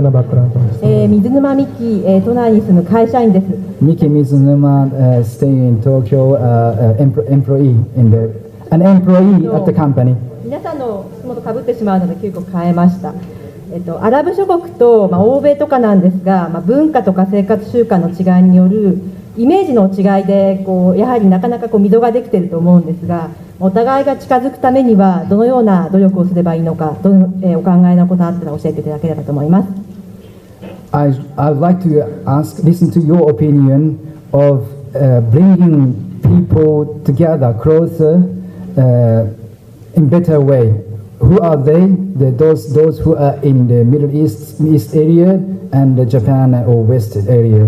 のバックグラウンドです。えー水沼美希、えー都内に住む会社員です。Miki Mizunuma uh, staying in Tokyo, uh, uh, empl- employee in the, an employee at the company. 皆さんの質問とかぶってしまうので急遽変えました。えっと、アラブ諸国と、まあ、欧米とかなんですが、まあ、文化とか生活習慣の違いによるイメージの違いでこうやはりなかなかこう溝ができていると思うんですがお互いが近づくためにはどのような努力をすればいいのかどの、えーお考えのことあったら教えていただければと思います。I, I would like to ask, listen to your opinion of uh, bringing people together closer uh, in better way. Who are they? The, those, those who are in the Middle East, East area and the Japan or West area.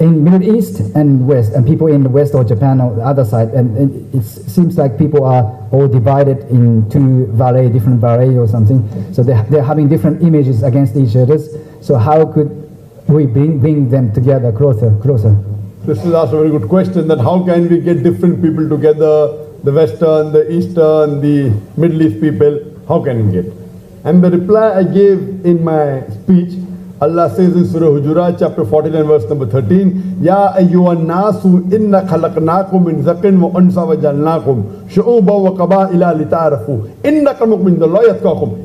In Middle East and West, and people in the West or Japan or the other side, and, and it seems like people are all divided into valet, different valet or something. So they're, they're having different images against each other. So how could we bring, bring them together closer, closer? This is asked a very good question that how can we get different people together, the Western, the Eastern, the Middle East people, how can we get? And the reply I gave in my speech, Allah says in Surah Hujurat chapter 49 verse number 13, Ya ayyuhan nasu inna khalaqnakum min zakin wa unsa wa jalnakum shu'uba wa qaba'ila lita'arafu inna kamak min Allah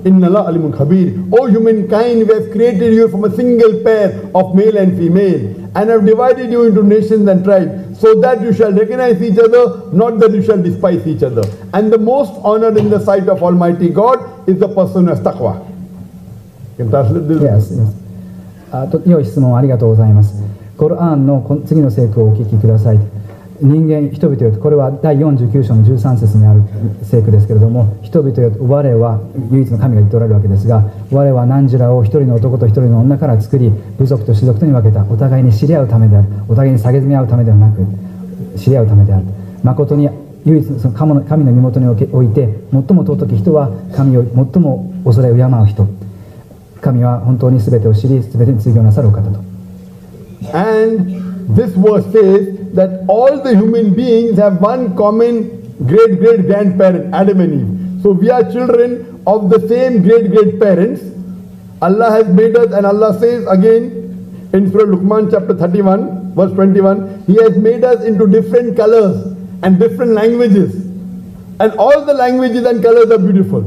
inna la alimun khabir O humankind we have created you from a single pair of male and female and have divided you into nations and tribes so that you shall recognize each other, not that you shall despise each other. And the most honored in the sight of Almighty God is the person who has taqwa. Can translate this? Yes, yes. あと良い質問ありがとうございます。コルアンの次の聖句をお聞きください。人間、人々よこれは第49章の13節にある聖句ですけれども、人々よ我は唯一の神が言っておられるわけですが、我は何時らを一人の男と一人の女から作り、部族と種族とに分けた。お互いに知り合うためである。お互いに下げみ合うためではなく、知り合うためである。誠に唯一の神の身元において、最も尊き人は神を最も恐れ敬う人。神は本当に全てを知り、全てに追業なさるお方と。 And this verse says that all the human beings have one common great great grandparent, Adam and Eve. So we are children of the same great great parents. Allah has made us, and Allah says again in Surah Luqman chapter 31, verse 21, He has made us into different colors and different languages. And all the languages and colors are beautiful.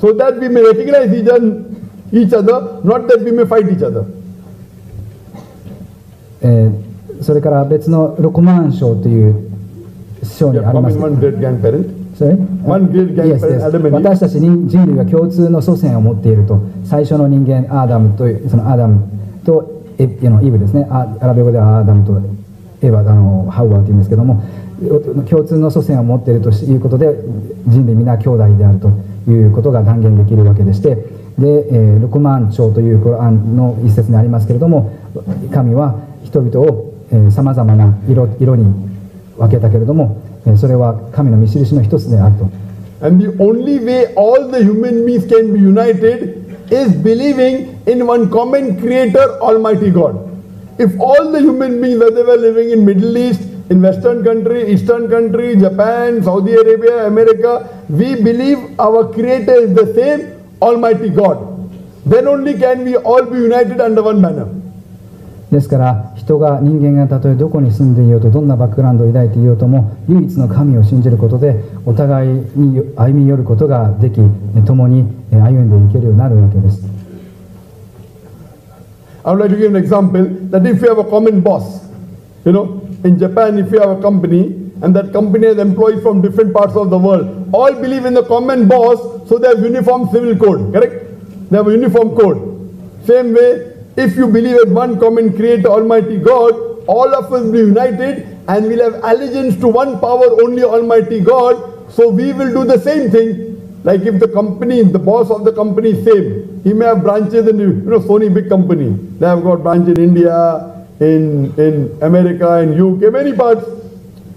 So that we may recognize each other, each other not that we may fight each other. えーそれから別の6万章という章にあります.私たち人人類は共通の祖先を持っていると。最初の人間アーダムとそのアダムとエイブですね。あアラビア語ではアーダムとエヴァあのハウアーというんですけども共通の祖先を持っているということで人類皆兄弟であるということが断言できるわけでしてで、えー、6万章というコランの一節にありますけれども神は人々をさまざまな色色に分けたけれどもえーそれは神の見印の一つであると。 And the only way all the human beings can be united is believing in one common creator, Almighty God. If all the human beings, whether they were living in Middle East, in Western country, Eastern country, Japan, Saudi Arabia, America, we believe our creator is the same, Almighty God. Then only can we all be united under one banner. ですから人が人間がたとえどこに住んでいようとどんなバックグラウンドを抱いていようとも唯一の神を信じることでお互いに歩み寄ることができ共に歩んでいけるようになるわけです I would like to give an example that if you have a common boss, you know, in Japan, if you have a company and that company has employees from different parts of the world, all believe in the common boss, so they have uniform civil code, correct? They have a uniform code. Same way, if you believe in one common creator, Almighty God, all of us will be united and we'll have allegiance to one power, only Almighty God. So we will do the same thing. Like if the company, the boss of the company is same, he may have branches in, you know, Sony big company. They have got branch in India, in, in America, in UK, many parts.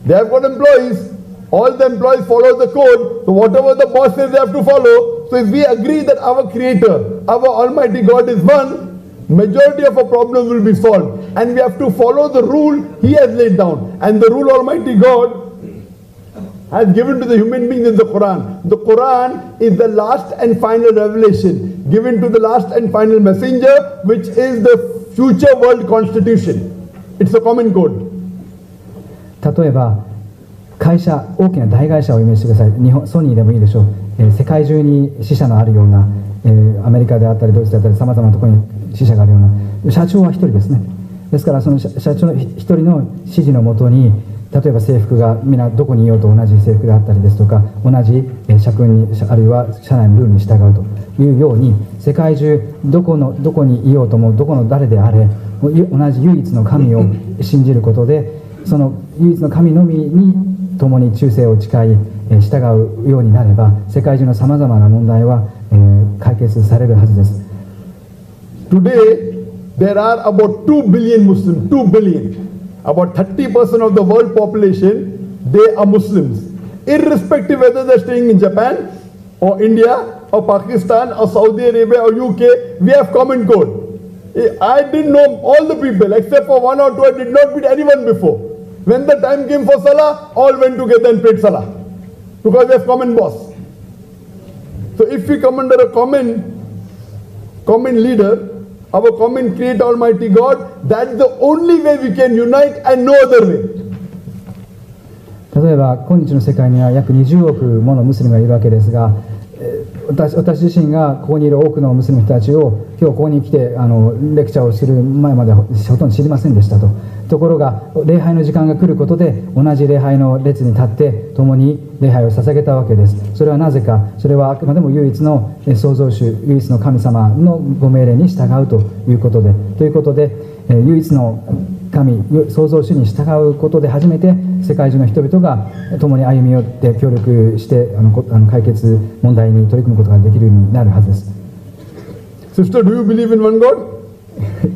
They have got employees. All the employees follow the code. So whatever the boss says, they have to follow. So if we agree that our creator, our Almighty God is one, majority of our problems will be solved. And we have to follow the rule He has laid down. And the rule Almighty God has given to the human beings in the Quran. The Quran is the last and final revelation given to the last and final messenger, which is the future world constitution. It's a common code. 例えば会社大きな大会社をイメージしてください。日本ソニーでもいいでしょう、えー世界中に支社のあるような、えーアメリカであったりドイツであったりさまざまなところに支社があるような。社長は一人ですね。ですからその社長の一人の指示のもとに例えば制服が皆どこにいようと同じ制服であったりですとか同じ社訓にあるいは社内のルールに従うと。いうように世界中どこのどこにいようともどこの誰であれ同じ唯一の神を信じることでその唯一の神のみに共に忠誠を誓いえー従うようになれば世界中のさまざまな問題はえー解決されるはずです Today, there are about 2 billion Muslims, 2 billion. About 30% of the world population, they are Muslims. Irrespective whether they're staying in Japan or India or Pakistan or Saudi Arabia or UK, we have common code. I didn't know all the people except for one or two. I did not meet anyone before. When the time came for Salah, all went together and prayed Salah because we have common boss. So if we come under a common common leader, our common creator Almighty God, that's the only way we can unite and no other way. 例えば今日の世界には約20億ものムスリムがいるわけですが私私自身がここにいる多くのムスリム人たちを今日ここに来てあのレクチャーをする前までほとんど知りませんでしたとところが礼拝の時間が来ることで同じ礼拝の列に立って共に礼拝を捧げたわけです。それはなぜかそれはあくまでも唯一の創造主唯一の神様のご命令に従うということで。ということで唯一の神創造主に従うことで初めて世界中の人々が共に歩み寄って協力してあのあの解決問題に取り組むことができるようになるはずです。Sister, do you believe in one God?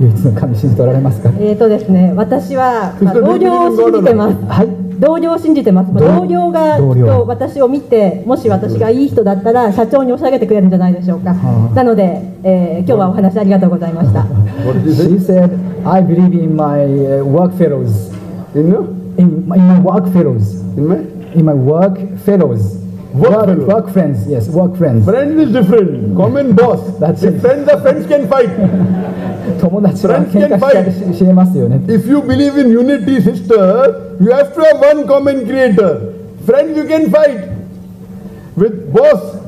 唯一の神信じておられますかえーとですね、私は、まあ、同僚を信じてます。はい。同僚を信じてます。まあ同同僚がき同僚。っと私を見て、もし私がいい人だったら社長に押し上げてくれるんじゃないでしょうか。はあなので、えー今日はお話ありがとうございました。She said I believe in my uh, work fellows. In, your- in, my- in my work fellows. In my? In my work fellows Work fellows. work friends yes work friends friend is different. Common boss. That's if it. friends are friends can fight. 友達は喧嘩したりしますよね If you believe in unity, sister, you have to have one common creator. Friend, you can fight with boss.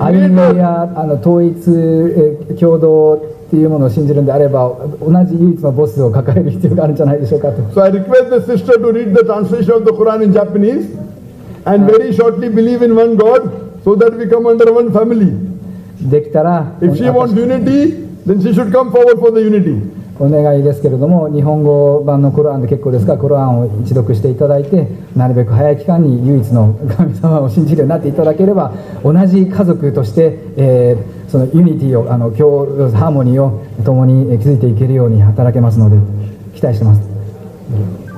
歩み creator. やあの統一、えー共同っていうものを信じるんであれば同じ唯一のボスを抱える必要があるんじゃないでしょうかと So I request the sister to read the translation of the Quran in Japanese and very shortly believe in one God so that we come under one family. できたら If she wants unity, then she should come forward for the unity. お願いですけれども日本語版のコロアンで結構ですからコロアンを一読していただいてなるべく早い期間に唯一の神様を信じるようになっていただければ同じ家族として、えーその unity をあの共ハーモニーを共にえー築いていけるように働けますので期待してます。